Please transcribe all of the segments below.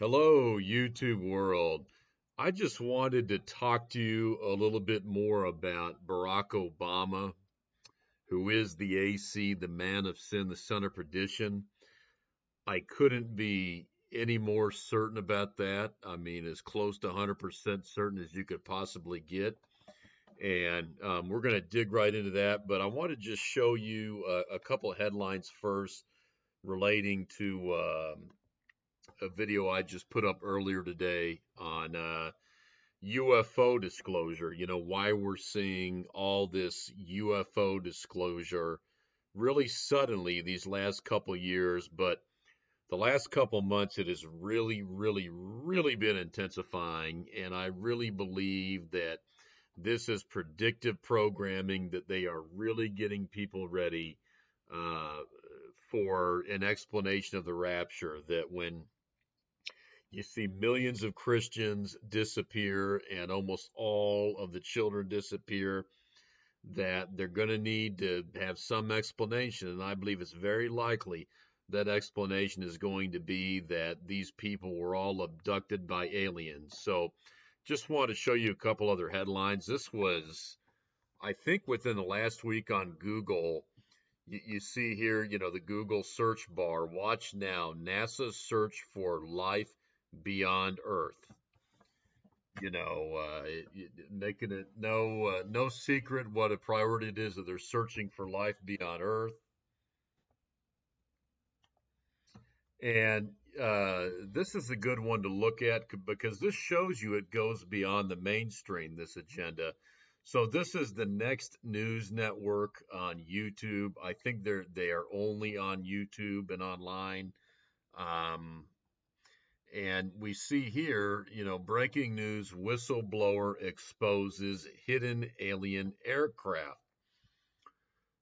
Hello, YouTube world. I just wanted to talk to you a little bit more about Barack Obama, who is the AC, the man of sin, the son of perdition. I couldn't be any more certain about that. I mean, as close to 100% certain as you could possibly get. And um, we're going to dig right into that. But I want to just show you a, a couple of headlines first relating to um, a video I just put up earlier today on uh, UFO disclosure. You know, why we're seeing all this UFO disclosure really suddenly these last couple years, but the last couple months it has really, really, really been intensifying. And I really believe that this is predictive programming, that they are really getting people ready uh, for an explanation of the rapture. That when you see millions of Christians disappear and almost all of the children disappear, that they're going to need to have some explanation. And I believe it's very likely that explanation is going to be that these people were all abducted by aliens. So just want to show you a couple other headlines. This was, I think, within the last week on Google. You, see here, you know, the Google search bar. Watch now. NASA's search for life beyond Earth. You know, uh, making it no uh, no secret what a priority it is that they're searching for life beyond Earth. And uh, this is a good one to look at because this shows you it goes beyond the mainstream, this agenda. So this is the next news network on YouTube. I think they're they are only on YouTube and online. Um, and we see here, you know, breaking news: whistleblower exposes hidden alien aircraft.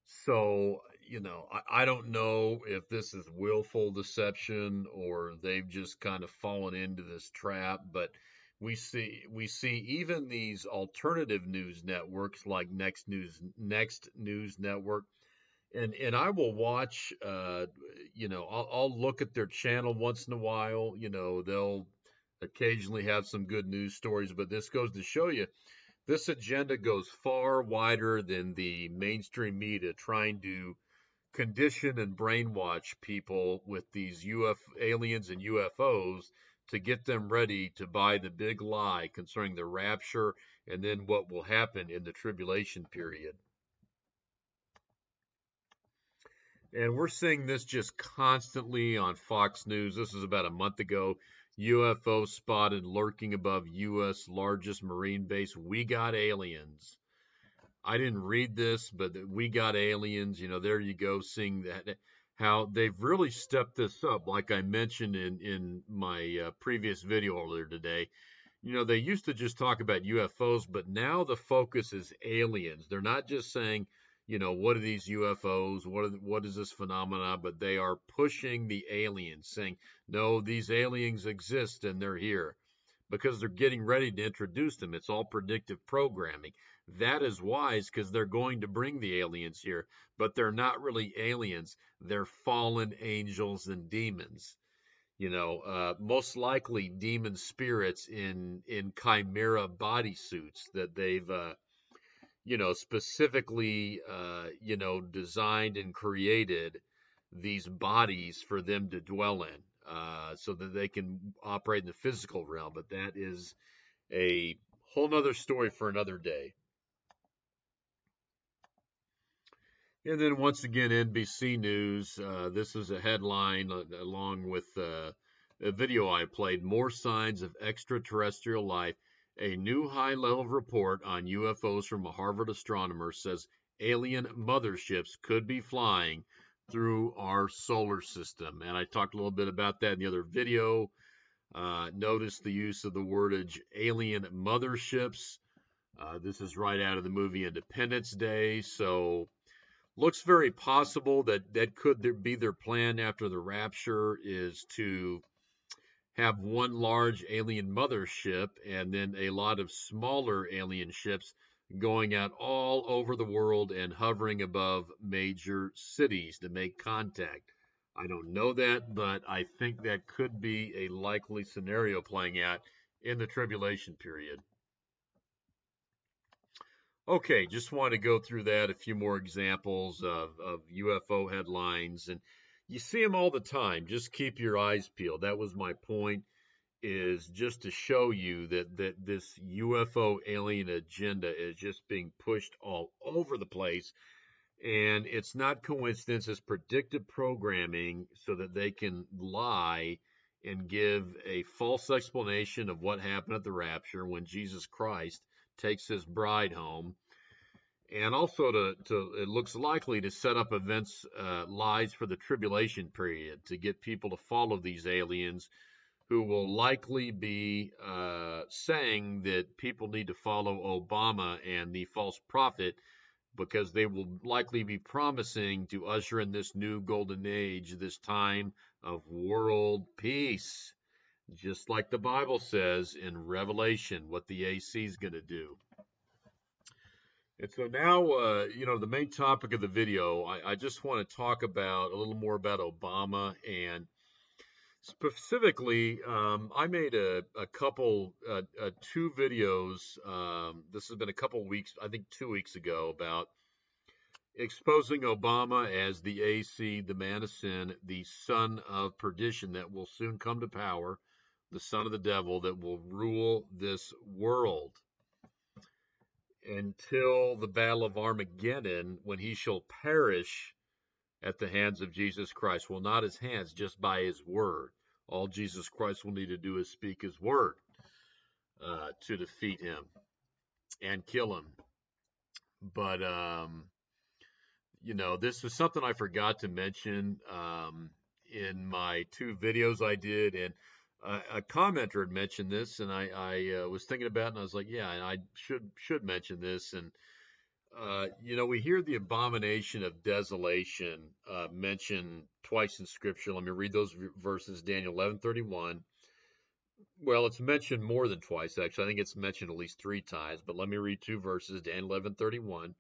So you know, I, I don't know if this is willful deception or they've just kind of fallen into this trap, but we see we see even these alternative news networks like Next News Next News Network, and and I will watch. Uh, you know, I'll, I'll look at their channel once in a while. You know, they'll occasionally have some good news stories, but this goes to show you this agenda goes far wider than the mainstream media trying to condition and brainwash people with these UF aliens and UFOs to get them ready to buy the big lie concerning the rapture and then what will happen in the tribulation period. And we're seeing this just constantly on Fox News. This is about a month ago. UFO spotted lurking above U.S. largest marine base. We got aliens. I didn't read this, but we got aliens. You know, there you go, seeing that how they've really stepped this up. Like I mentioned in in my uh, previous video earlier today, you know, they used to just talk about UFOs, but now the focus is aliens. They're not just saying, you know, what are these UFOs? What are, what is this phenomena? But they are pushing the aliens, saying, no, these aliens exist and they're here because they're getting ready to introduce them. It's all predictive programming. That is wise because they're going to bring the aliens here, but they're not really aliens. They're fallen angels and demons. You know, uh, most likely demon spirits in in chimera bodysuits that they've, uh, you know, specifically, uh, you know, designed and created these bodies for them to dwell in. Uh, so that they can operate in the physical realm. But that is a whole nother story for another day. And then once again, NBC News. Uh, this is a headline uh, along with uh, a video I played. More signs of extraterrestrial life. A new high level report on UFOs from a Harvard astronomer says alien motherships could be flying through our solar system. And I talked a little bit about that in the other video. Uh, notice the use of the wordage alien motherships. Uh, this is right out of the movie Independence Day. So looks very possible that that could be their plan after the rapture is to have one large alien mothership and then a lot of smaller alien ships going out all over the world and hovering above major cities to make contact. I don't know that, but I think that could be a likely scenario playing out in the tribulation period. Okay, just want to go through that. A few more examples of, of UFO headlines, and you see them all the time. Just keep your eyes peeled. That was my point. Is just to show you that that this UFO alien agenda is just being pushed all over the place and it's not coincidence, it's predictive programming so that they can lie and give a false explanation of what happened at the rapture when Jesus Christ takes his bride home. And also to, to it looks likely to set up events, uh, lies for the tribulation period to get people to follow these aliens who will likely be uh, saying that people need to follow Obama and the false prophet because they will likely be promising to usher in this new golden age, this time of world peace, just like the Bible says in Revelation, what the AC is going to do. And so now, uh, you know, the main topic of the video, I, I just want to talk about a little more about Obama and specifically, um, I made a, a couple, uh, uh, two videos. Um, this has been a couple weeks, I think two weeks ago, about exposing Obama as the AC, the man of sin, the son of perdition that will soon come to power, the son of the devil that will rule this world until the battle of Armageddon when he shall perish at the hands of Jesus Christ. Well, not his hands, just by his word. All Jesus Christ will need to do is speak his word uh, to defeat him and kill him. But, um, you know, this was something I forgot to mention um, in my two videos I did. And a, commenter had mentioned this, and I, I uh, was thinking about it, and I was like, yeah, I should should mention this. And uh, you know, we hear the abomination of desolation uh, mentioned twice in Scripture. Let me read those verses, Daniel 11:31. Well, it's mentioned more than twice, actually. I think it's mentioned at least three times, but let me read two verses, Daniel 11:31.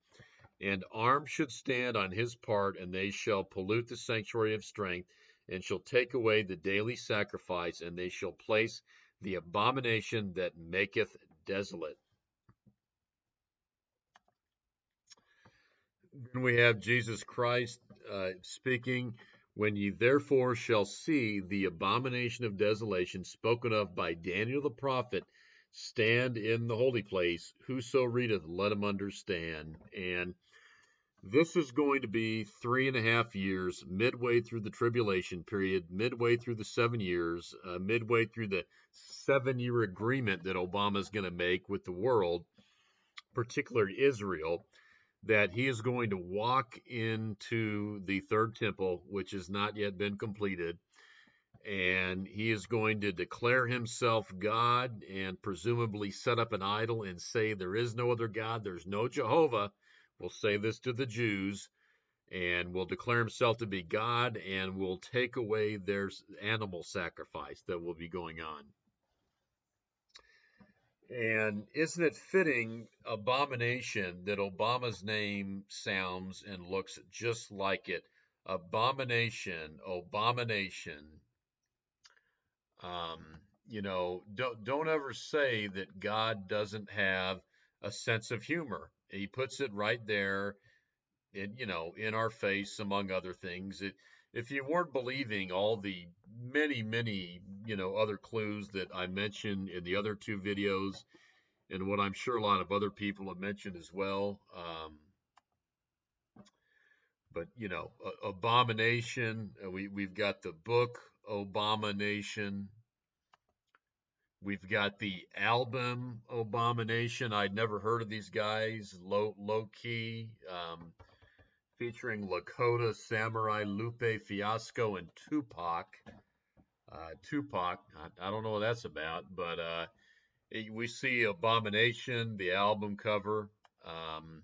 And arms should stand on his part, and they shall pollute the sanctuary of strength, and shall take away the daily sacrifice, and they shall place the abomination that maketh desolate. Then we have Jesus Christ uh, speaking, When ye therefore shall see the abomination of desolation spoken of by Daniel the prophet stand in the holy place, whoso readeth, let him understand. And this is going to be three and a half years, midway through the tribulation period, midway through the seven years, uh, midway through the seven year agreement that Obama is going to make with the world, particularly Israel that he is going to walk into the third temple, which has not yet been completed, and he is going to declare himself God and presumably set up an idol and say, There is no other God, there's no Jehovah. Will say this to the Jews and will declare himself to be God and will take away their animal sacrifice that will be going on. And isn't it fitting abomination that Obama's name sounds and looks just like it? Abomination, abomination. Um, you know, don't don't ever say that God doesn't have a sense of humor. He puts it right there in you know in our face among other things. It if you weren't believing all the many, many, you know, other clues that I mentioned in the other two videos, and what I'm sure a lot of other people have mentioned as well. Um, but you know, abomination. Uh, we we've got the book Abomination. We've got the album Abomination. I'd never heard of these guys. Low low key. Um, featuring Lakota, Samurai, Lupe Fiasco, and Tupac. Uh, Tupac, I, I, don't know what that's about, but uh, it, we see Abomination, the album cover. Um,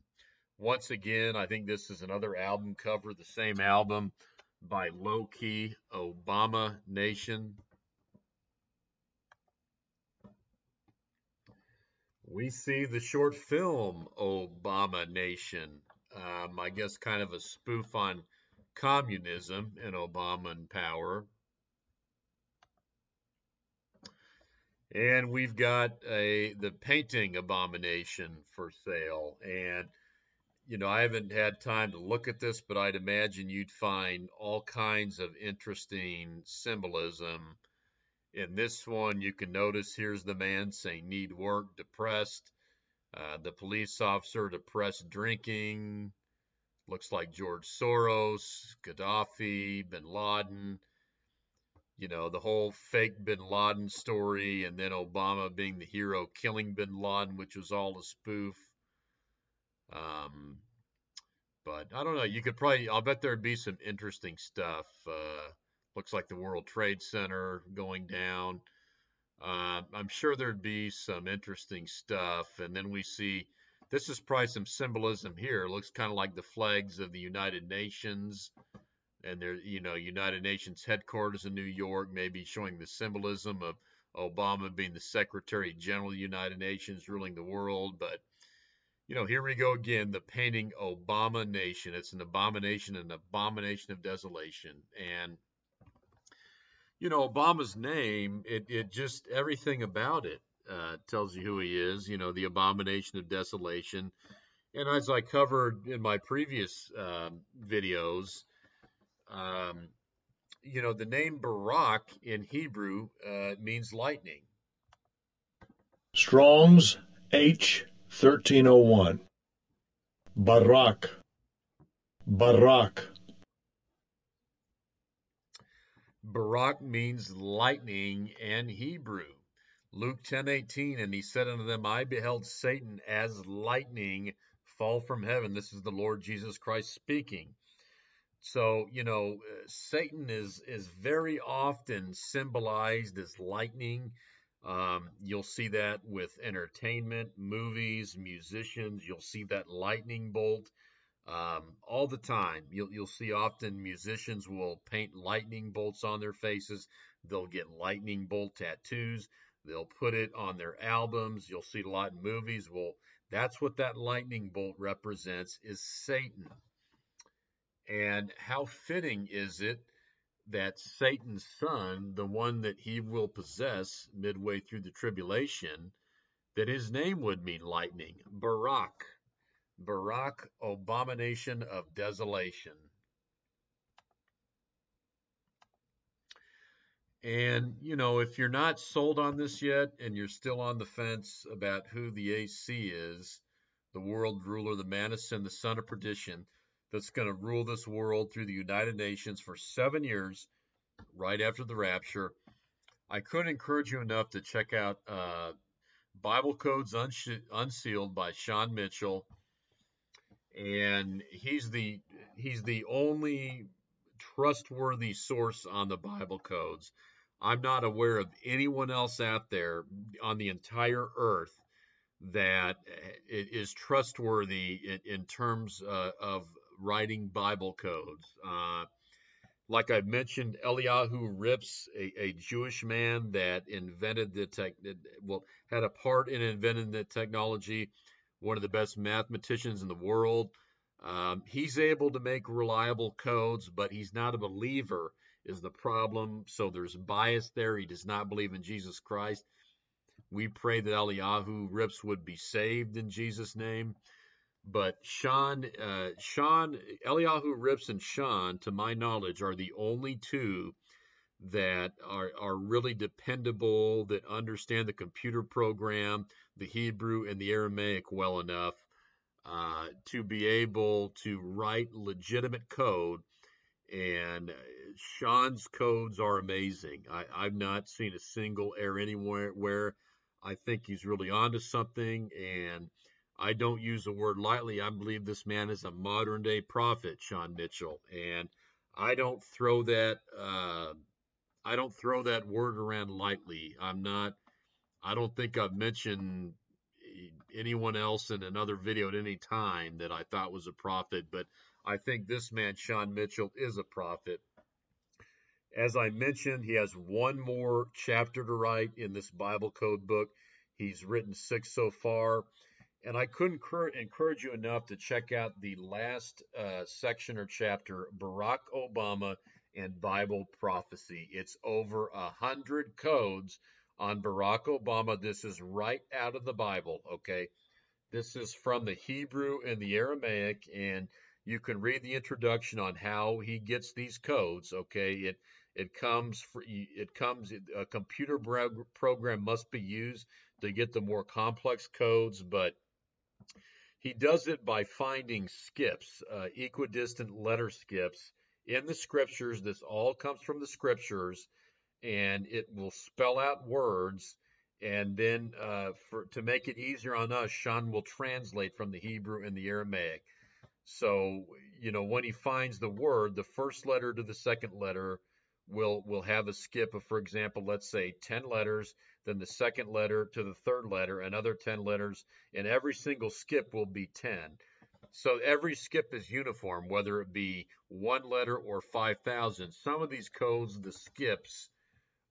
once again, I think this is another album cover, the same album by Lowkey Obama Nation. We see the short film Obama Nation um, I guess kind of a spoof on communism and Obama in power. And we've got a the painting abomination for sale. And you know, I haven't had time to look at this, but I'd imagine you'd find all kinds of interesting symbolism. In this one, you can notice here's the man saying need work, depressed. Uh, the police officer depressed drinking. Looks like George Soros, Gaddafi, Bin Laden you know, the whole fake bin Laden story, and then Obama being the hero killing bin Laden, which was all a spoof. Um, but I don't know. You could probably, I'll bet there'd be some interesting stuff. Uh, looks like the World Trade Center going down. Uh, I'm sure there'd be some interesting stuff. And then we see this is probably some symbolism here. It looks kind of like the flags of the United Nations and there, you know, United Nations headquarters in New York, maybe showing the symbolism of Obama being the Secretary General of the United Nations, ruling the world. But, you know, here we go again, the painting Obama Nation. It's an abomination, an abomination of desolation. And, you know, Obama's name, it, it just, everything about it uh, tells you who he is, you know, the abomination of desolation. And as I covered in my previous um, videos, um, you know, the name Barak in Hebrew uh, means lightning. Strong's H 1301. Barak. Barak. Barak means lightning in Hebrew. Luke 10:18 and he said unto them I beheld Satan as lightning fall from heaven. This is the Lord Jesus Christ speaking. So, you know, uh, Satan is is very often symbolized as lightning. Um, you'll see that with entertainment, movies, musicians. You'll see that lightning bolt um, all the time. You'll you'll see often musicians will paint lightning bolts on their faces. They'll get lightning bolt tattoos. They'll put it on their albums. You'll see a lot in movies. Well, that's what that lightning bolt represents is Satan. And how fitting is it that Satan's son, the one that he will possess midway through the tribulation, that his name would mean lightning, Barak. Barak, abomination of desolation. And, you know, if you're not sold on this yet and you're still on the fence about who the AC is, the world ruler, the man of sin, the son of perdition, that's going to rule this world through the United Nations for seven years, right after the rapture. I couldn't encourage you enough to check out uh, Bible Codes Unsealed by Sean Mitchell, and he's the he's the only trustworthy source on the Bible codes. I'm not aware of anyone else out there on the entire earth that is trustworthy in, terms uh, of writing Bible codes. Uh, like I mentioned, Eliyahu Rips, a, a, Jewish man that invented the tech, well, had a part in inventing the technology, one of the best mathematicians in the world. Um, he's able to make reliable codes, but he's not a believer, is the problem. So there's bias there. He does not believe in Jesus Christ. We pray that Eliyahu Rips would be saved in Jesus' name. But Sean, uh, Sean, Eliyahu Rips and Sean, to my knowledge, are the only two that are, are really dependable, that understand the computer program, the Hebrew and the Aramaic well enough uh, to be able to write legitimate code. And Sean's codes are amazing. I, I've not seen a single error anywhere where I think he's really onto something. And I don't use the word lightly. I believe this man is a modern day prophet, Sean Mitchell, and I don't throw that uh, I don't throw that word around lightly. I'm not. I don't think I've mentioned anyone else in another video at any time that I thought was a prophet, but I think this man, Sean Mitchell, is a prophet. As I mentioned, he has one more chapter to write in this Bible code book. He's written six so far And I couldn't encourage you enough to check out the last uh, section or chapter, Barack Obama and Bible prophecy. It's over a hundred codes on Barack Obama. This is right out of the Bible, okay? This is from the Hebrew and the Aramaic, and you can read the introduction on how he gets these codes, okay? It it comes it comes a computer program must be used to get the more complex codes, but he does it by finding skips, uh, equidistant letter skips in the scriptures. This all comes from the scriptures, and it will spell out words. And then, uh, for to make it easier on us, Sean will translate from the Hebrew and the Aramaic. So, you know, when he finds the word, the first letter to the second letter will will have a skip of, for example, let's say 10 letters, then the second letter to the third letter, another 10 letters, and every single skip will be 10. So every skip is uniform, whether it be one letter or 5,000. Some of these codes, the skips,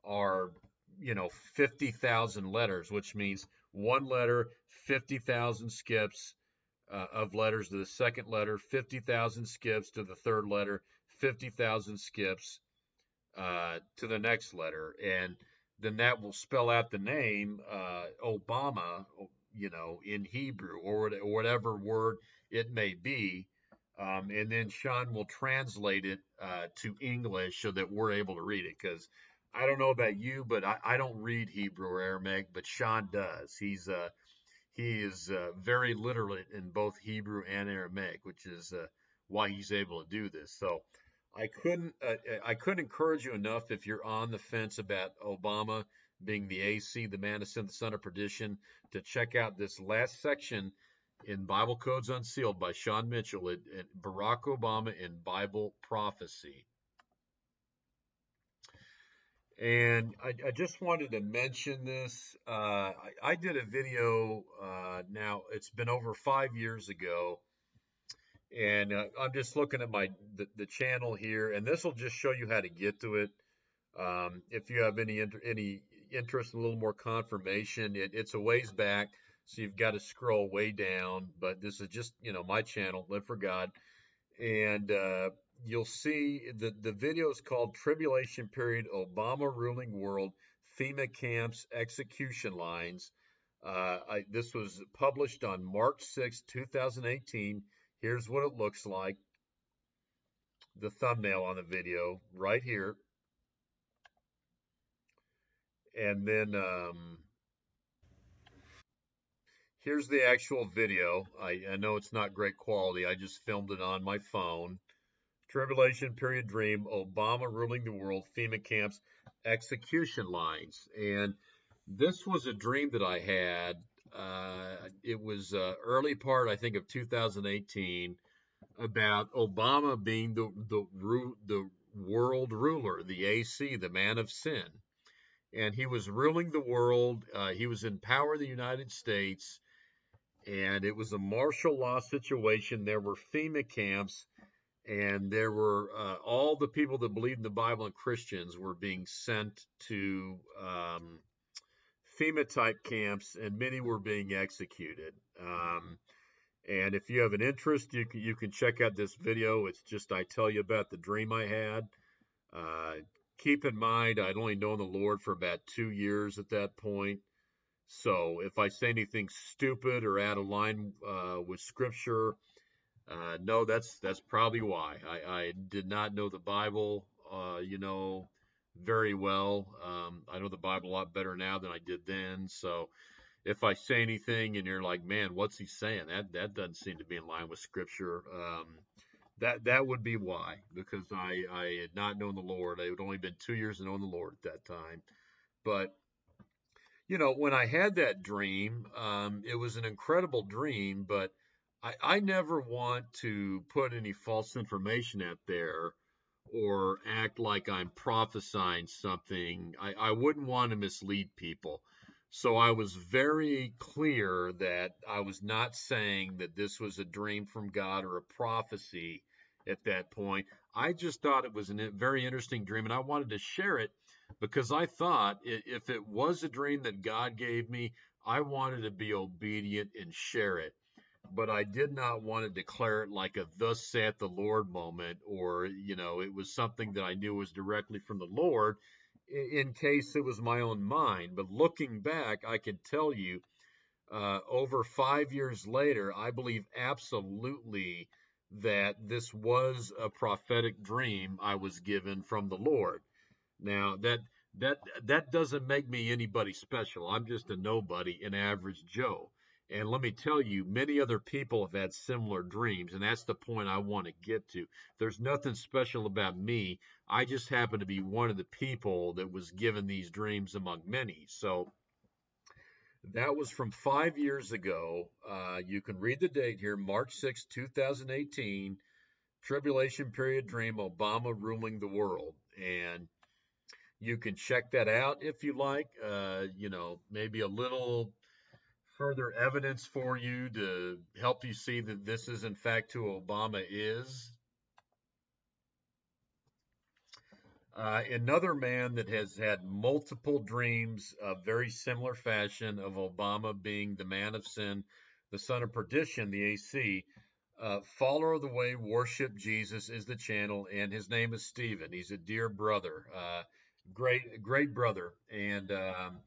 are, you know, 50,000 letters, which means one letter, 50,000 skips uh, of letters to the second letter, 50,000 skips to the third letter, 50,000 skips uh, to the next letter, and then that will spell out the name uh, Obama, you know, in Hebrew or, or whatever word it may be. Um, and then Sean will translate it uh, to English so that we're able to read it. Because I don't know about you, but I, I, don't read Hebrew or Aramaic, but Sean does. He's uh, he is uh, very literate in both Hebrew and Aramaic, which is uh, why he's able to do this. So I couldn't uh, uh, I couldn't encourage you enough if you're on the fence about Obama being the AC, the man of sin, the son of perdition, to check out this last section in Bible Codes Unsealed by Sean Mitchell at, at Barack Obama in Bible Prophecy. And I, I, just wanted to mention this. Uh, I, I, did a video uh, now, it's been over five years ago and uh, I'm just looking at my the, the channel here, and this will just show you how to get to it. Um, if you have any inter, any interest, in a little more confirmation, it, it's a ways back, so you've got to scroll way down. But this is just you know my channel, Live for God, and uh, you'll see the the video is called Tribulation Period Obama Ruling World FEMA Camps Execution Lines. Uh, I, this was published on March 6, 2018 Here's what it looks like. The thumbnail on the video right here. And then um, here's the actual video. I, I know it's not great quality. I just filmed it on my phone. Tribulation period dream, Obama ruling the world, FEMA camps, execution lines. And this was a dream that I had uh, it was uh, early part, I think, of 2018 about Obama being the the the world ruler, the AC, the man of sin, and he was ruling the world. Uh, he was in power in the United States, and it was a martial law situation. There were FEMA camps, and there were uh, all the people that believed in the Bible and Christians were being sent to um, FEMA type camps, and many were being executed. Um, and if you have an interest, you can, you can check out this video. It's just I tell you about the dream I had. Uh, keep in mind, I'd only known the Lord for about two years at that point. So if I say anything stupid or out of line uh, with Scripture, uh, no, that's that's probably why. I, I did not know the Bible. Uh, you know, very well. Um, I know the Bible a lot better now than I did then. So if I say anything and you're like, man, what's he saying? That that doesn't seem to be in line with Scripture. Um, that that would be why, because I I had not known the Lord. I had only been two years to know the Lord at that time. But you know, when I had that dream, um, it was an incredible dream. But I, I never want to put any false information out there or act like I'm prophesying something. I, I wouldn't want to mislead people. So I was very clear that I was not saying that this was a dream from God or a prophecy at that point. I just thought it was a very interesting dream and I wanted to share it because I thought if it was a dream that God gave me, I wanted to be obedient and share it, but I did not want to declare it like a thus saith the Lord moment, or, you know, it was something that I knew was directly from the Lord in case it was my own mind. But looking back, I can tell you, uh, over five years later, I believe absolutely that this was a prophetic dream I was given from the Lord. Now that that that doesn't make me anybody special. I'm just a nobody, an average Joe. And let me tell you, many other people have had similar dreams, and that's the point I want to get to. There's nothing special about me. I just happen to be one of the people that was given these dreams among many. So that was from five years ago. Uh, you can read the date here, March 6, 2018. Tribulation period dream, Obama ruling the world. And you can check that out if you like. Uh, you know, maybe a little further evidence for you to help you see that this is in fact who Obama is. Uh, another man that has had multiple dreams of very similar fashion of Obama being the man of sin, the son of perdition, the AC. Uh, follower of the way, worship Jesus is the channel, and his name is Stephen. He's a dear brother. Uh, great great brother, and um,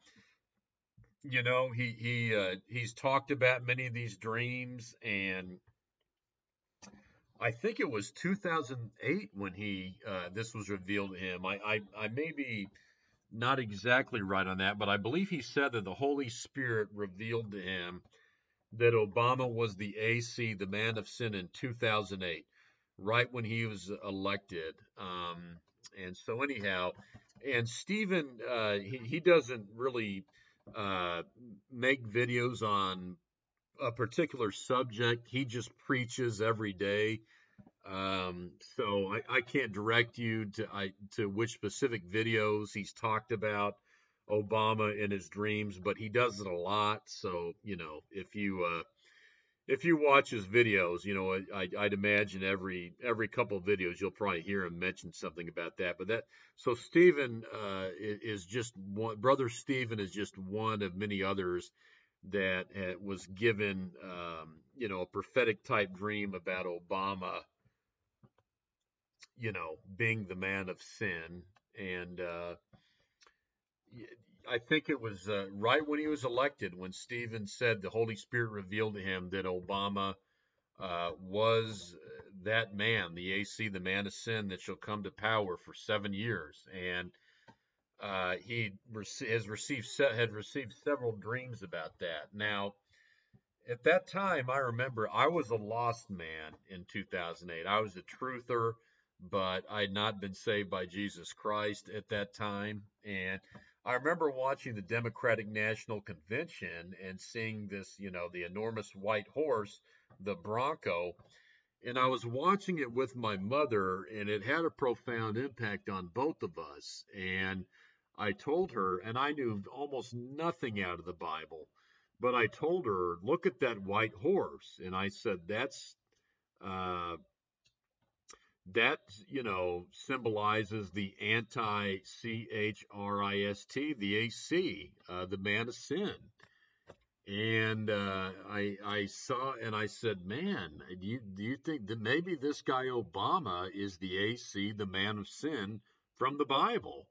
you know he he uh, he's talked about many of these dreams, and I think it was 2008 when he uh, this was revealed to him. I, I I may be not exactly right on that, but I believe he said that the Holy Spirit revealed to him that Obama was the AC, the man of sin, in 2008, right when he was elected. Um, and so anyhow, and Stephen, uh, he, he doesn't really uh, make videos on a particular subject. He just preaches every day. Um, so I, I, can't direct you to I, to which specific videos he's talked about Obama and his dreams, but he does it a lot. So you know, if you uh, if you watch his videos, you know, I, would imagine every every couple of videos you'll probably hear him mention something about that. But that so Stephen uh, is just one. Brother Stephen is just one of many others that was given, um, you know, a prophetic type dream about Obama, you know, being the man of sin, and uh, I think it was uh, right when he was elected when Stephen said the Holy Spirit revealed to him that Obama uh, was that man, the AC, the man of sin that shall come to power for seven years, and uh, he has received had received several dreams about that. Now, at that time, I remember I was a lost man in 2008. I was a truther, but I had not been saved by Jesus Christ at that time, and I remember watching the Democratic National Convention and seeing this, you know, the enormous white horse, the Bronco, and I was watching it with my mother, and it had a profound impact on both of us. And I told her, and I knew almost nothing out of the Bible, but I told her, look at that white horse. And I said, that's uh, that you know symbolizes the anti C H R I S T, the AC, uh, the man of sin. And uh, I I saw and I said, man, do you do you think that maybe this guy Obama is the AC, the man of sin from the Bible?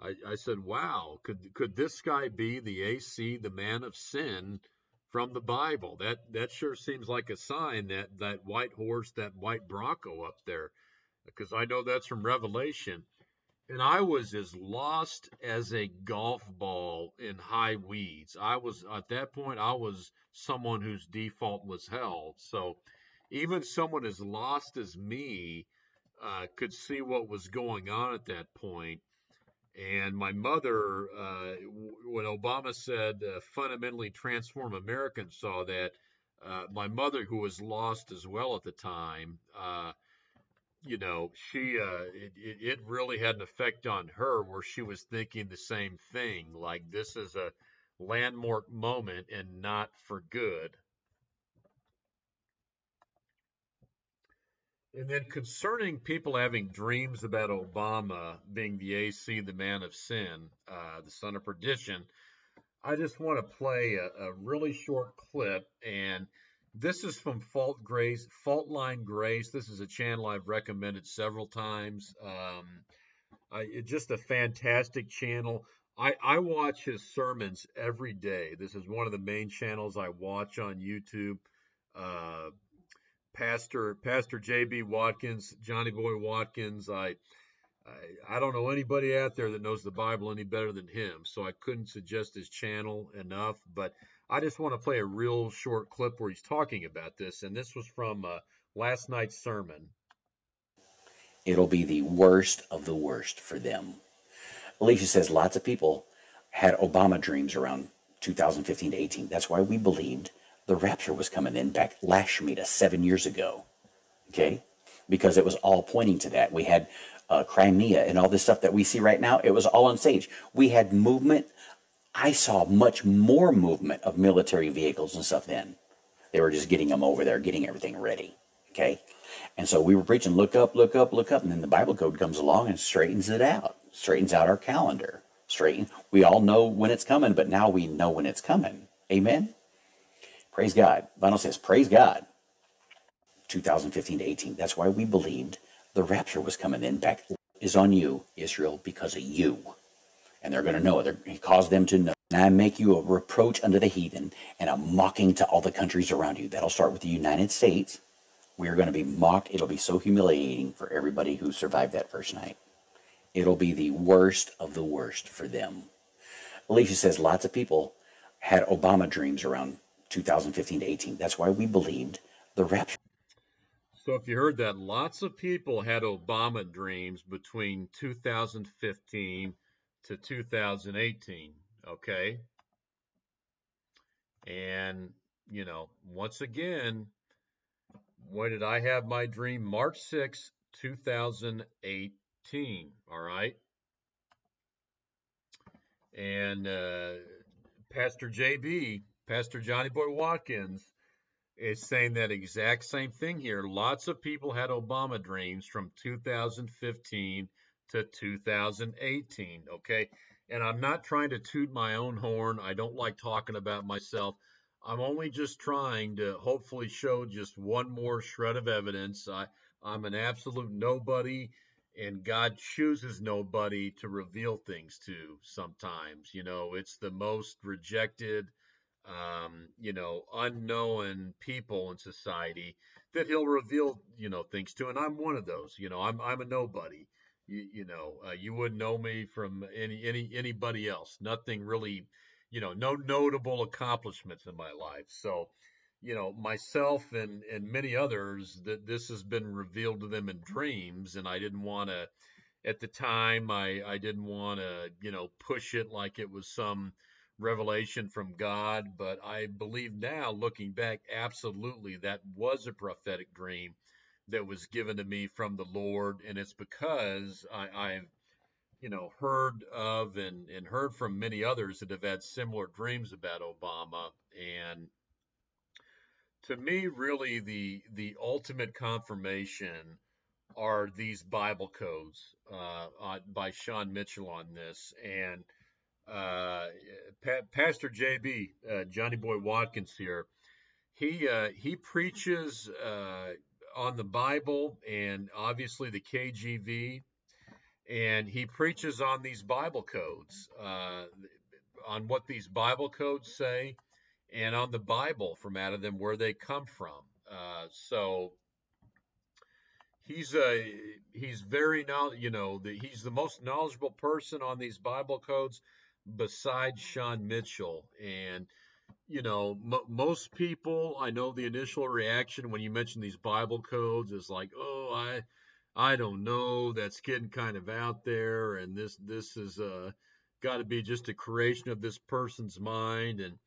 I, I said, wow, could could this guy be the AC, the man of sin from the Bible. That that sure seems like a sign that that white horse, that white Bronco up there, because I know that's from Revelation. And I was as lost as a golf ball in high weeds. I was at that point. I was someone whose default was hell. So even someone as lost as me uh, could see what was going on at that point and my mother, uh, when Obama said uh, fundamentally transform Americans, saw that. Uh, my mother, who was lost as well at the time, uh, you know, she uh, it, it really had an effect on her where she was thinking the same thing, like this is a landmark moment and not for good. And then concerning people having dreams about Obama being the AC, the man of sin, uh, the son of perdition, I just want to play a, a really short clip, and this is from Fault Grace, Fault Line Grace. This is a channel I've recommended several times. Um, I, it's just a fantastic channel. I, I watch his sermons every day. This is one of the main channels I watch on YouTube. Uh, Pastor Pastor J.B. Watkins, Johnny Boy Watkins. I, I I don't know anybody out there that knows the Bible any better than him, so I couldn't suggest his channel enough. But I just want to play a real short clip where he's talking about this, and this was from uh, last night's sermon. It'll be the worst of the worst for them. Alicia says lots of people had Obama dreams around 2015 to 18. That's why we believed the rapture was coming in back last Shemitah seven years ago. Okay? Because it was all pointing to that. We had uh, Crimea and all this stuff that we see right now. It was all on stage. We had movement. I saw much more movement of military vehicles and stuff then. They were just getting them over there, getting everything ready. Okay? And so we were preaching, look up, look up, look up. And then the Bible code comes along and straightens it out, straightens out our calendar. Straighten. We all know when it's coming, but now we know when it's coming. Amen? Praise God. Vinyl says, Praise God. 2015 to 18. That's why we believed the rapture was coming in. Back is on you, Israel, because of you. And they're going to know it. He caused them to know. And I make you a reproach unto the heathen and a mocking to all the countries around you. That'll start with the United States. We are going to be mocked. It'll be so humiliating for everybody who survived that first night. It'll be the worst of the worst for them. Alicia says lots of people had Obama dreams around 2015 to 18. That's why we believed the rapture. So, if you heard that, lots of people had Obama dreams between 2015 to 2018. Okay. And, you know, once again, when did I have my dream? March 6, 2018. All right. And uh, Pastor JB Pastor Johnny Boy Watkins is saying that exact same thing here. Lots of people had Obama dreams from 2015 to 2018. Okay. And I'm not trying to toot my own horn. I don't like talking about myself. I'm only just trying to hopefully show just one more shred of evidence. I, I'm an absolute nobody, and God chooses nobody to reveal things to sometimes. You know, it's the most rejected um, you know, unknown people in society that he'll reveal, you know, things to. And I'm one of those. You know, I'm I'm a nobody. You, you know, uh, you wouldn't know me from any any anybody else. Nothing really, you know, no notable accomplishments in my life. So, you know, myself and and many others that this has been revealed to them in dreams, and I didn't want to. At the time, I I didn't want to, you know, push it like it was some revelation from God, but I believe now, looking back, absolutely that was a prophetic dream that was given to me from the Lord, and it's because I, have you know, heard of and, and heard from many others that have had similar dreams about Obama. And to me, really, the the ultimate confirmation are these Bible codes uh, by Sean Mitchell on this, and uh, pa- Pastor JB, uh, Johnny Boy Watkins here, he uh, he preaches uh, on the Bible and obviously the KJV, and he preaches on these Bible codes, uh, on what these Bible codes say, and on the Bible from out of them where they come from. Uh, so he's a he's very knowledge you know the, he's the most knowledgeable person on these bible codes besides Sean Mitchell. And, you know, m- most people, I know the initial reaction when you mention these Bible codes is like, oh, I. I don't know. That's getting kind of out there, and this this is uh, got to be just a creation of this person's mind. And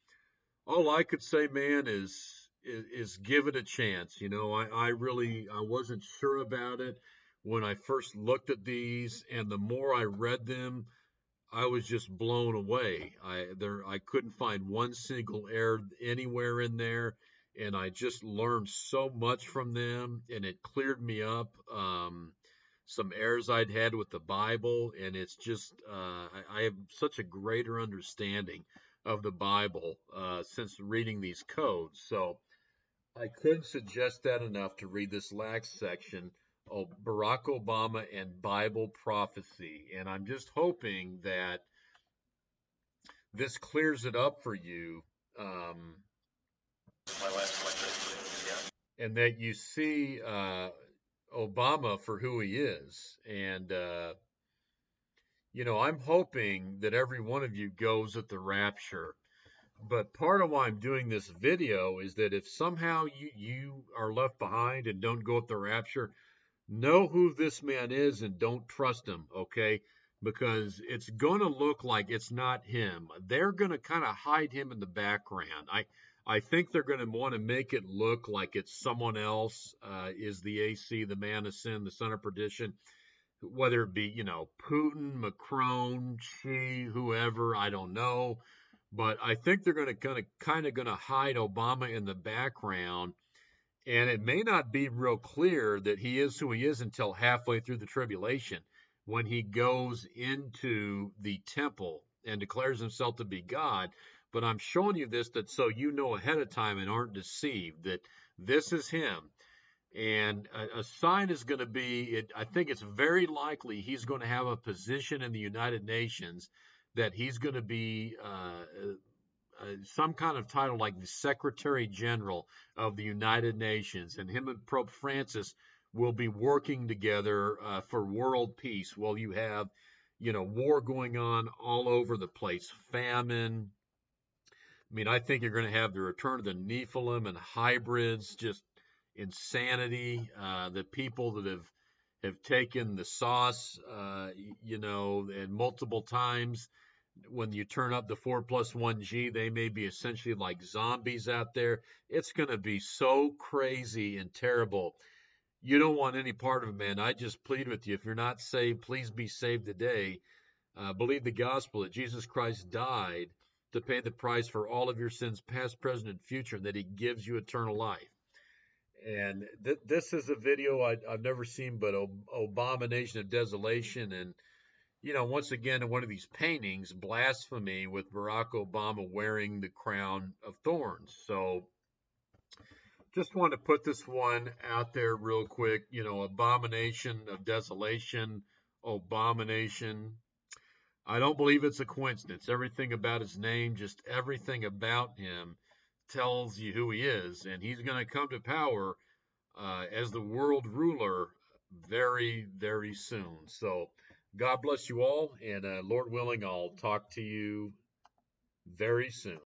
all I could say, man, is, is is give it a chance. You know, I I really I wasn't sure about it when I first looked at these, and the more I read them, I was just blown away. I there I couldn't find one single error anywhere in there, and I just learned so much from them, and it cleared me up um, some errors I'd had with the Bible, and it's just uh, I, I have such a greater understanding of the Bible uh, since reading these codes. So I couldn't suggest that enough to read this last section of Barack Obama and Bible prophecy. And I'm just hoping that this clears it up for you. Um, and that you see uh, Obama for who he is. And, uh, you know, I'm hoping that every one of you goes at the rapture. But part of why I'm doing this video is that if somehow you, you are left behind and don't go at the rapture, know who this man is and don't trust him, okay? Because it's going to look like it's not him. They're going to kind of hide him in the background. I I think they're going to want to make it look like it's someone else uh, is the AC, the man of sin, the son of perdition, whether it be, you know, Putin, Macron, Xi, whoever, I don't know. But I think they're going to kind of kind of going to hide Obama in the background. And it may not be real clear that he is who he is until halfway through the tribulation when he goes into the temple and declares himself to be God but I'm showing you this that so you know ahead of time and aren't deceived that this is him. And a, a sign is going to be, it, I think it's very likely he's going to have a position in the United Nations that he's going to be uh, uh, some kind of title like the Secretary General of the United Nations. And him and Pope Francis will be working together uh, for world peace while you have, you know, war going on all over the place, famine, I mean, I think you're going to have the return of the Nephilim and hybrids, just insanity. Uh, the people that have have taken the sauce, uh, you know, and multiple times. When you turn up the four plus one G, they may be essentially like zombies out there. It's going to be so crazy and terrible. You don't want any part of it, man. I just plead with you. If you're not saved, please be saved today. Uh, believe the gospel that Jesus Christ died to pay the price for all of your sins, past, present, and future, and that He gives you eternal life. And th- this is a video I, have never seen, but Abomination of Desolation. And, you know, once again, in one of these paintings, blasphemy with Barack Obama wearing the crown of thorns. So, just want to put this one out there real quick. You know, Abomination of Desolation, Obamanation I don't believe it's a coincidence. Everything about his name, just everything about him tells you who he is. And he's going to come to power uh, as the world ruler very, very soon. So God bless you all. And uh, Lord willing, I'll talk to you very soon.